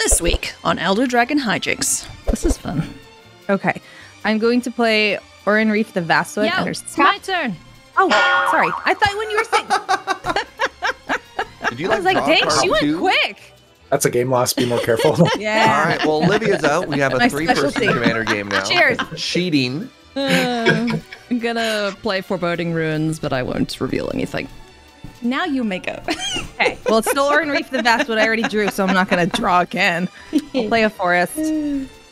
This week on Elder Dragon Hijinks. This is fun. Okay. I'm going to play Orin Reef the Vastoid. Yeah, it's my turn. Oh, sorry. I thought when you were saying, Did you like? I was like, draw dang, card she went two? quick. That's a game loss. Be more careful. Yeah. All right. Well, Olivia's out. We have a My three-person commander game now. Cheers. Cheating. Uh, I'm gonna play Foreboding Ruins, but I won't reveal anything. Now you make go. Okay. Well, it's still Orin Reef the Vastoid. I already drew, so I'm not going to draw again. I'll play a forest.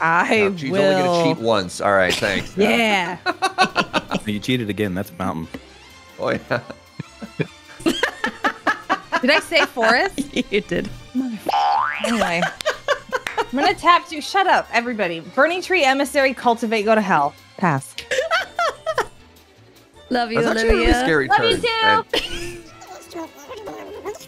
I oh, No, she's will. only gonna cheat once. All right. Thanks. Yeah. You cheated again. That's a mountain. Oh yeah. Did I say forest? you did. Anyway. I'm going to tap you. Shut up, everybody. Burning tree, emissary, cultivate, go to hell. Pass. Love you, That's actually a really Olivia. scary Love turn. you too. And